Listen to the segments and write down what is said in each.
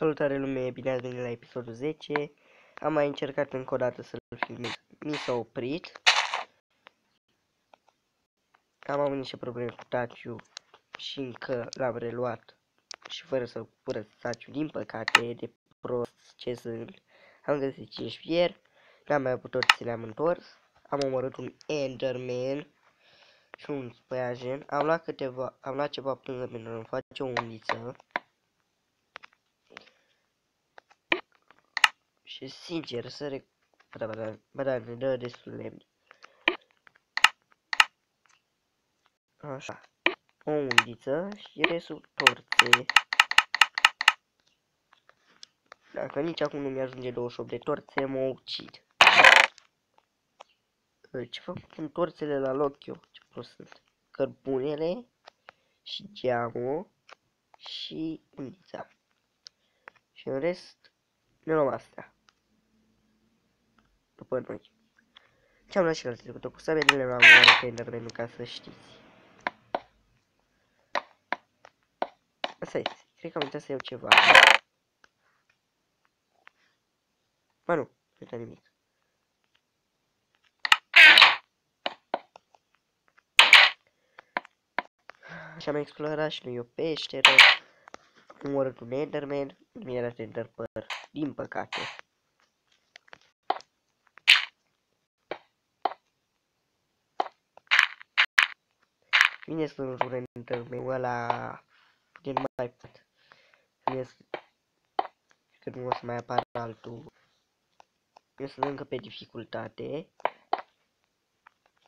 Salutare lume, bine ați venit la episodul 10 Am mai încercat încă o dată să-l filmez. Mi s-a oprit. Am avut niște probleme cu taciu Și încă l-am reluat Și fără să curăț taciu Din păcate, de prost ce sunt Am găsit 5 fier N-am mai putut să le-am întors. Am omorât un Enderman Și un spăiajen Am luat câteva, am luat ceva până pentru a face o undiță Și sincer să rec... Bă, da, bă, da, bă, da, ne dă destul lemn. Așa. O undiță și restul torțe. Dacă nici acum nu mi-ajunge 28 de torțe, mă ucid. Ce fac cu torțele la loc eu? Ce prost sunt. Cărbunele și geamul și undița. Și în rest, ne luăm astea după noi. Ce am luat și la trecută cu sabelele la oare Enderman ca să știți. Asta este. Cred că am uitat să iau ceva. Ba nu, nu uita nimic. Și am explorat și noi o peșteră. Am omorât un Enderman, nu era Enderpearl, din păcate. Bine sunt jurămintele meu ăla din mai pot. Bine că nu o să mai apară altul. Eu sunt încă pe dificultate.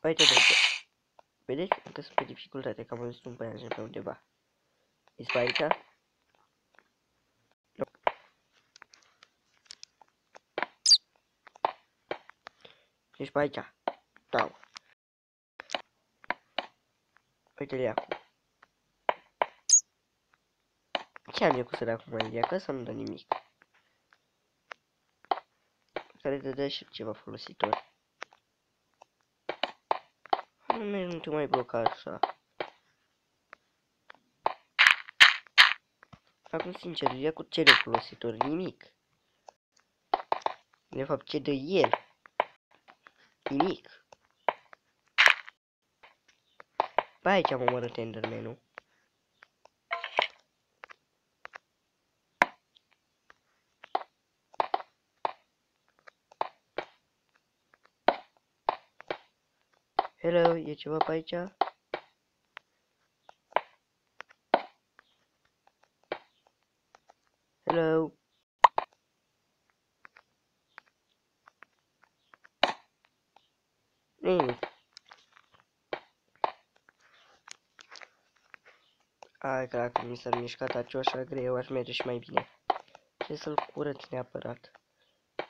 Uite, uite. Vedeți? Încă sunt pe dificultate, că am văzut un băiat pe undeva. Ești pe aici? Nu. Ești pe aici? Da. Uite-le acum. Ce am eu cu să dea acum Ilia? Că să nu dă nimic. Care te dă și ceva folositor. Nu mergi, nu te mai bloca așa. Acum, sincer, ia cu ce de folositor? Nimic. De fapt, ce de el? Nimic. Pe aici am omorât Enderman-ul. Hello, e ceva pe aici? Hello? Nimic. Hai că dacă mi s-ar mișca taciu așa greu, aș merge și mai bine. Trebuie să-l curăț neapărat.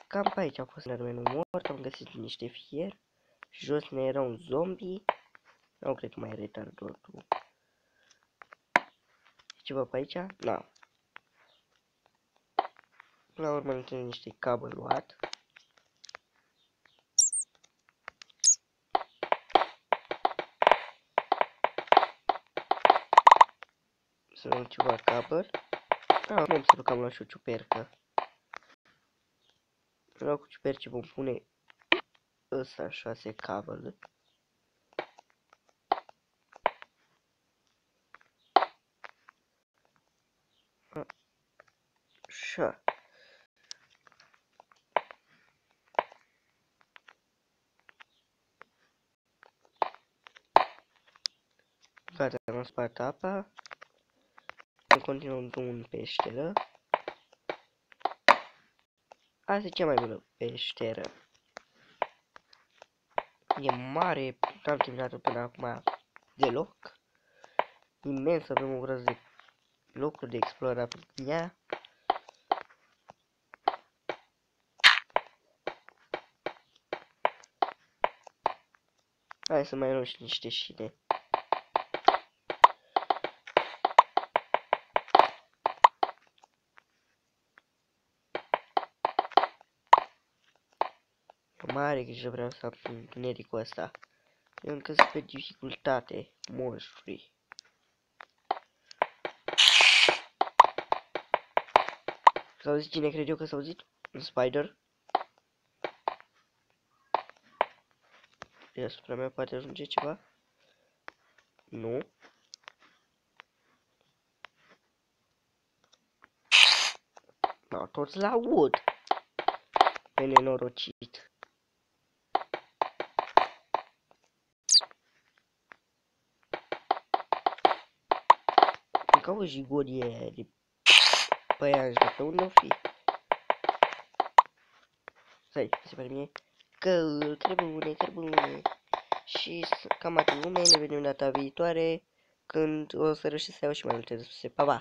Cam pe aici a fost nermenul mort, am găsit niște fier. Și jos ne era un zombie. Nu cred că mai retardor tu. Ceva pe aici? Nu. La urmă întâlnim niște cabă luat. Să luăm ceva capăr. Ah, nu am să că am luat și o ciupercă. Vreau cu ciuperci vom pune ăsta șase cabăl. Așa. Gata, am spart apa continuăm drumul în peșteră. Asta e cea mai bună peșteră. E mare, n-am terminat-o până acum deloc. Imens, avem o groază de locuri de explorat prin ea. Hai să mai luăm și niște șine. Mare grijă vreau să am întunericul ăsta. Eu încă sunt pe dificultate, monștri. S-a auzit cine cred eu că s-a auzit? Un spider. Deasupra mea poate ajunge ceva? Nu. Da, toți la aud. Pe nenorocit. Ca o jigorie de păianjă, pe unde o fi? Stai, se pare mie că cărbune, cărbune. Și cam atât lume, ne vedem data viitoare când o să reușesc să iau și mai multe despre. Pa, pa!